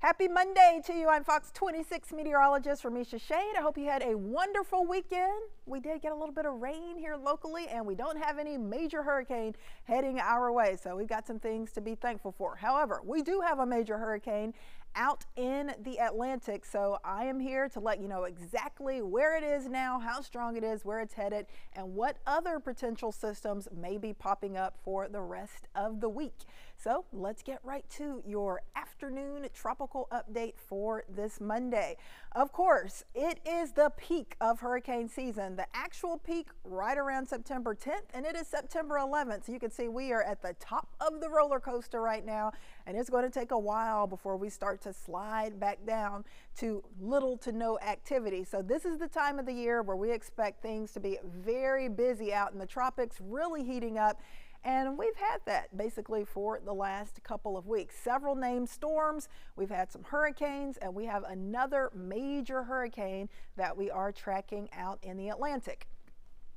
Happy Monday to you. I'm Fox 26 meteorologist Remeisha Shade. I hope you had a wonderful weekend. We did get a little bit of rain here locally, and we don't have any major hurricane heading our way, so we've got some things to be thankful for. However, we do have a major hurricane out in the Atlantic. So I am here to let you know exactly where it is now, how strong it is, where it's headed, and what other potential systems may be popping up for the rest of the week. So let's get right to your afternoon tropical update for this Monday. Of course, it is the peak of hurricane season, the actual peak right around September 10th, and it is September 11th. So you can see we are at the top of the roller coaster right now, and it's going to take a while before we start to slide back down to little to no activity. So this is the time of the year where we expect things to be very busy out in the tropics, really heating up. And we've had that basically for the last couple of weeks. Several named storms, we've had some hurricanes, and we have another major hurricane that we are tracking out in the Atlantic.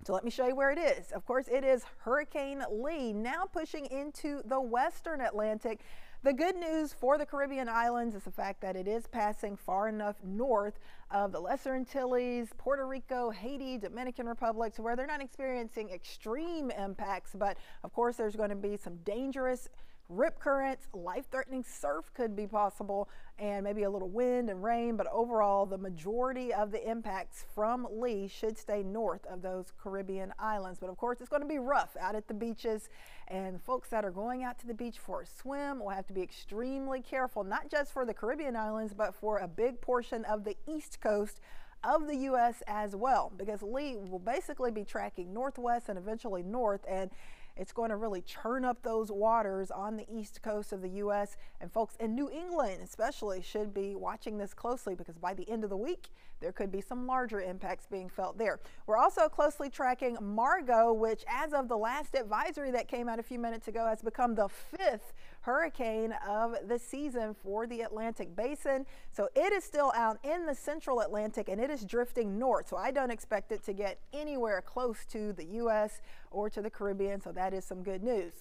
So let me show you where it is. Of course, it is Hurricane Lee now pushing into the western Atlantic. The good news for the Caribbean islands is the fact that it is passing far enough north of the Lesser Antilles, Puerto Rico, Haiti, Dominican Republic, to where they're not experiencing extreme impacts. But of course, there's going to be some dangerous rip currents, life threatening surf could be possible, and maybe a little wind and rain. But overall, the majority of the impacts from Lee should stay north of those Caribbean islands. But of course, it's going to be rough out at the beaches, and folks that are going out to the beach for a swim will have to be extremely careful, not just for the Caribbean islands, but for a big portion of the east coast of the U.S. as well, because Lee will basically be tracking northwest and eventually north. and it's going to really churn up those waters on the east coast of the U.S. And folks in New England, especially, should be watching this closely because by the end of the week, there could be some larger impacts being felt there. We're also closely tracking Margot, which, as of the last advisory that came out a few minutes ago, has become the fifth hurricane of the season for the Atlantic Basin. So it is still out in the central Atlantic and it is drifting north. So I don't expect it to get anywhere close to the U.S. or to the Caribbean. So that is some good news.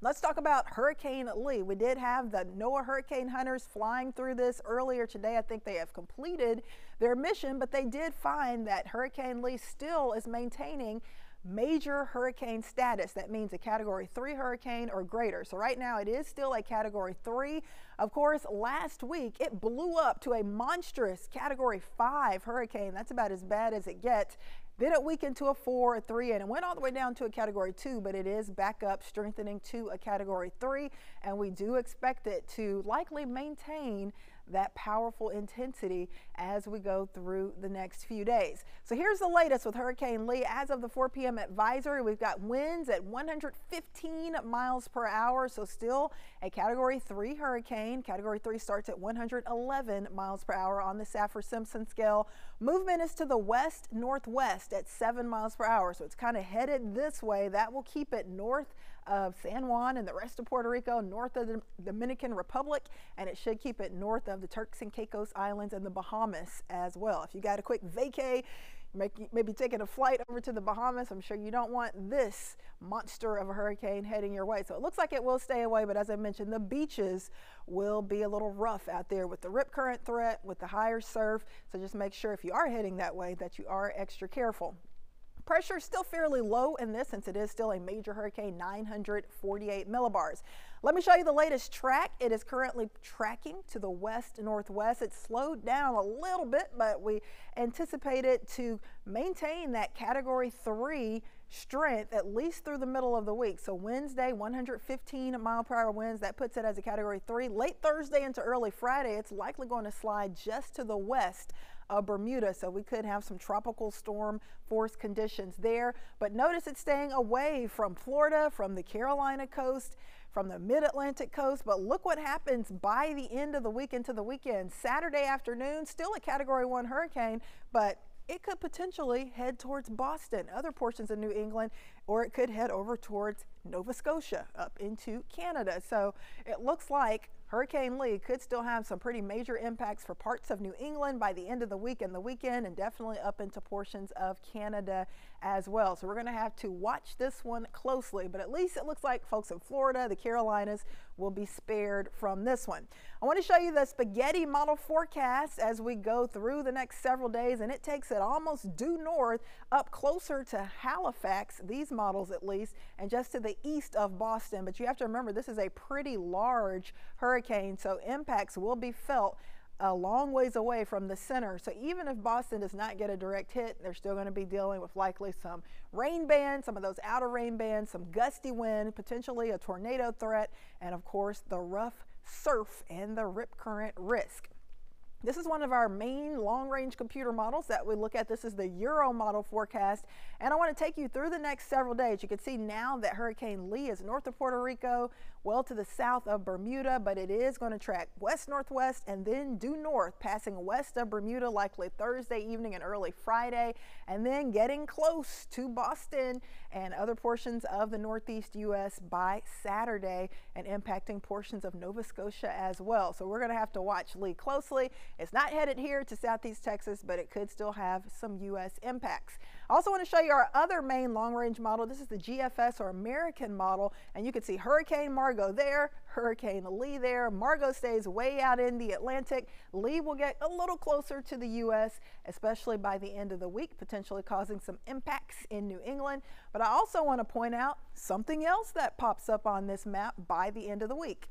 Let's talk about Hurricane Lee. We did have the NOAA hurricane hunters flying through this earlier today. I think they have completed their mission, but they did find that Hurricane Lee still is maintaining major hurricane status. That means a category three hurricane or greater. So right now it is still a category three. Of course, last week it blew up to a monstrous category five hurricane. That's about as bad as it gets. Then it weakened to a four, a three, and it went all the way down to a category two, but it is back up, strengthening to a category three. And we do expect it to likely maintain that powerful intensity as we go through the next few days. So here's the latest with Hurricane Lee. As of the 4 p.m. advisory, we've got winds at 115 miles per hour. So still a category three hurricane. Category three starts at 111 miles per hour on the Saffir Simpson scale. Movement is to the west northwest at seven miles per hour. So it's kind of headed this way. That will keep it north of San Juan and the rest of Puerto Rico, north of the Dominican Republic, and it should keep it north of the Turks and Caicos Islands and the Bahamas as well. If you got a quick vacay, maybe taking a flight over to the Bahamas. I'm sure you don't want this monster of a hurricane heading your way. So it looks like it will stay away, but as I mentioned, the beaches will be a little rough out there with the rip current threat, with the higher surf. So just make sure if you are heading that way that you are extra careful. Pressure is still fairly low in this since it is still a major hurricane, 948 millibars. Let me show you the latest track. It is currently tracking to the west northwest. It slowed down a little bit, but we anticipate it to maintain that category three strength at least through the middle of the week. So Wednesday, 115 mile per hour winds. That puts it as a category three. Late Thursday into early Friday, it's likely going to slide just to the west of Bermuda. So we could have some tropical storm force conditions there. But notice it's staying away from Florida, from the Carolina coast, from the mid-Atlantic coast. But look what happens by the end of the week into the weekend. Saturday afternoon, still a category one hurricane, but it could potentially head towards Boston, other portions of New England, or it could head over towards Nova Scotia up into Canada. So it looks like Hurricane Lee could still have some pretty major impacts for parts of New England by the end of the week and the weekend, and definitely up into portions of Canada as well. So we're going to have to watch this one closely, but at least it looks like folks in Florida, the Carolinas, will be spared from this one. I want to show you the spaghetti model forecast as we go through the next several days, and it takes it almost due north up closer to Halifax, these models at least, and just to the east of Boston. But you have to remember, this is a pretty large hurricane, so impacts will be felt a long ways away from the center. So even if Boston does not get a direct hit, they're still going to be dealing with likely some rain bands, some of those outer rain bands, some gusty wind, potentially a tornado threat, and of course the rough surf and the rip current risk. This is one of our main long-range computer models that we look at. This is the Euro model forecast, and I want to take you through the next several days. You can see now that Hurricane Lee is north of Puerto Rico, well to the south of Bermuda, but it is going to track west-northwest and then due north, passing west of Bermuda likely Thursday evening and early Friday, and then getting close to Boston and other portions of the northeast U.S. by Saturday and impacting portions of Nova Scotia as well. So we're going to have to watch Lee closely. It's not headed here to southeast Texas, but it could still have some U.S. impacts. I also want to show you our other main long range model. This is the GFS or American model, and you can see Hurricane Margot there, Hurricane Lee there. Margot stays way out in the Atlantic. Lee will get a little closer to the U.S., especially by the end of the week, potentially causing some impacts in New England. But I also want to point out something else that pops up on this map by the end of the week.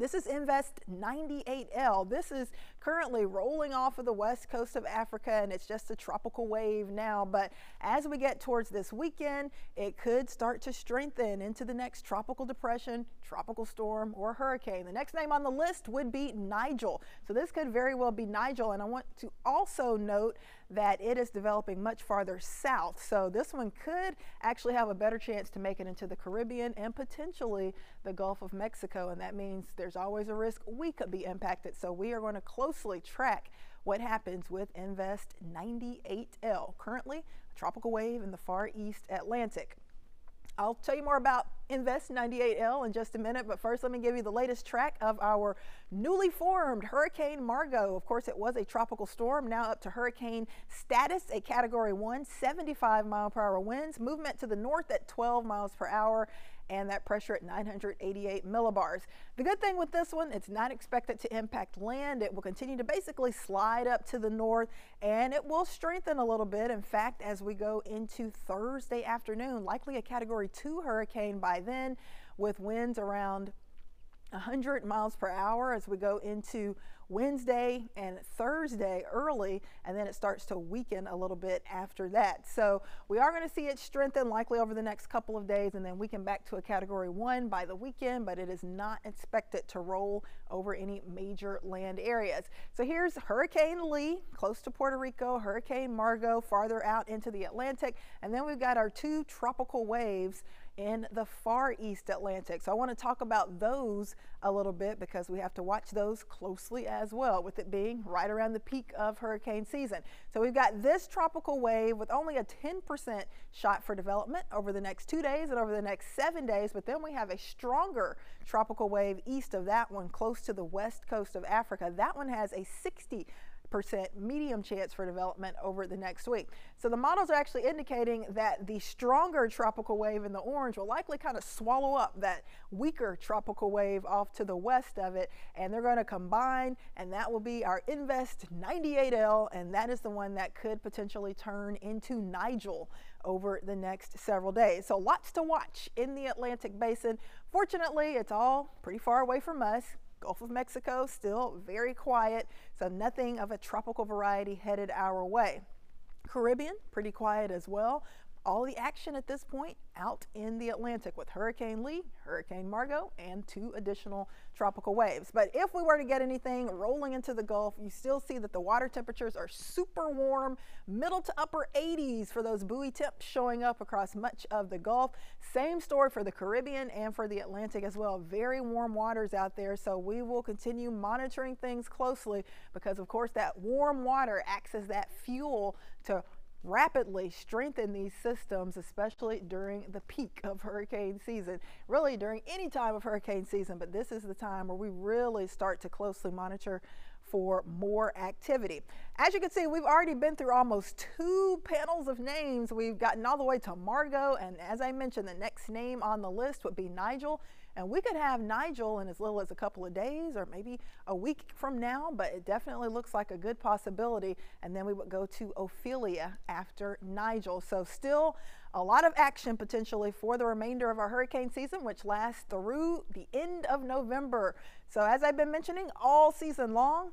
This is Invest 98L. This is currently rolling off of the west coast of Africa and it's just a tropical wave now. But as we get towards this weekend, it could start to strengthen into the next tropical depression, tropical storm, or hurricane. The next name on the list would be Nigel. So this could very well be Nigel. And I want to also note that it is developing much farther south. So this one could actually have a better chance to make it into the Caribbean and potentially the Gulf of Mexico. And that means there's always a risk we could be impacted. So we are going to closely track what happens with Invest 98L. Currently, a tropical wave in the far east Atlantic. I'll tell you more about Invest 98L in just a minute, but first let me give you the latest track of our newly formed Hurricane Margot. Of course, it was a tropical storm, now up to hurricane status, a category 1, 75 mile per hour winds, movement to the north at 12 miles per hour, and that pressure at 988 millibars. The good thing with this one, it's not expected to impact land. It will continue to basically slide up to the north and it will strengthen a little bit. In fact, as we go into Thursday afternoon, likely a category two hurricane by then with winds around 100 miles per hour as we go into Wednesday and Thursday early, and then it starts to weaken a little bit after that. So we are going to see it strengthen likely over the next couple of days and then weaken back to a category one by the weekend, but it is not expected to roll over any major land areas. So here's Hurricane Lee close to Puerto Rico, Hurricane Margot farther out into the Atlantic, and then we've got our two tropical waves in the far east Atlantic. So I want to talk about those a little bit because we have to watch those closely as well with it being right around the peak of hurricane season. So we've got this tropical wave with only a 10% shot for development over the next two days and over the next seven days, but then we have a stronger tropical wave east of that one close to the west coast of Africa. That one has a 60 percent medium chance for development over the next week. So the models are actually indicating that the stronger tropical wave in the orange will likely kind of swallow up that weaker tropical wave off to the west of it, and they're going to combine, and that will be our Invest 98L, and that is the one that could potentially turn into Nigel over the next several days. So lots to watch in the Atlantic Basin. Fortunately, it's all pretty far away from us. Gulf of Mexico still very quiet, so nothing of a tropical variety headed our way. Caribbean, pretty quiet as well all the action at this point out in the Atlantic with Hurricane Lee, Hurricane Margot, and two additional tropical waves. But if we were to get anything rolling into the Gulf, you still see that the water temperatures are super warm, middle to upper 80s for those buoy temps showing up across much of the Gulf. Same story for the Caribbean and for the Atlantic as well. Very warm waters out there, so we will continue monitoring things closely because, of course, that warm water acts as that fuel to rapidly strengthen these systems, especially during the peak of hurricane season. Really during any time of hurricane season, but this is the time where we really start to closely monitor for more activity. As you can see, we've already been through almost two panels of names. We've gotten all the way to Margot, and as I mentioned, the next name on the list would be Nigel. And we could have Nigel in as little as a couple of days or maybe a week from now, but it definitely looks like a good possibility. And then we would go to Ophelia after Nigel. So still a lot of action potentially for the remainder of our hurricane season, which lasts through the end of November. So as I've been mentioning all season long,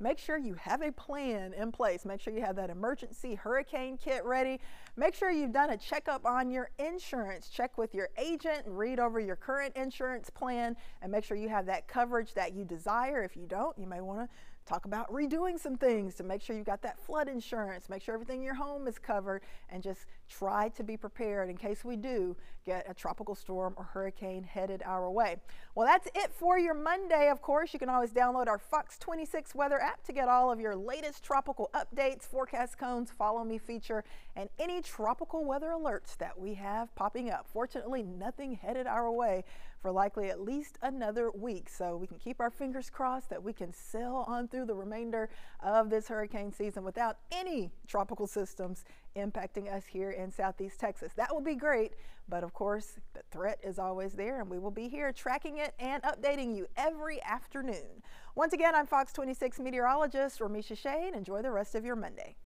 Make sure you have a plan in place. Make sure you have that emergency hurricane kit ready. Make sure you've done a checkup on your insurance. Check with your agent read over your current insurance plan and make sure you have that coverage that you desire. If you don't, you may want to talk about redoing some things to make sure you've got that flood insurance, make sure everything in your home is covered, and just try to be prepared in case we do get a tropical storm or hurricane headed our way. Well, that's it for your Monday. Of course, you can always download our Fox 26 weather app to get all of your latest tropical updates, forecast cones, follow me feature, and any tropical weather alerts that we have popping up. Fortunately, nothing headed our way for likely at least another week. So we can keep our fingers crossed that we can sail on through the remainder of this hurricane season without any tropical systems impacting us here in southeast Texas. That would be great, but of course, the threat is always there, and we will be here tracking it and updating you every afternoon. Once again, I'm Fox 26 meteorologist Remeisha Shade. Enjoy the rest of your Monday.